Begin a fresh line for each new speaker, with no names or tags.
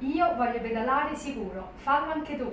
Io voglio pedalare sicuro, fallo anche tu!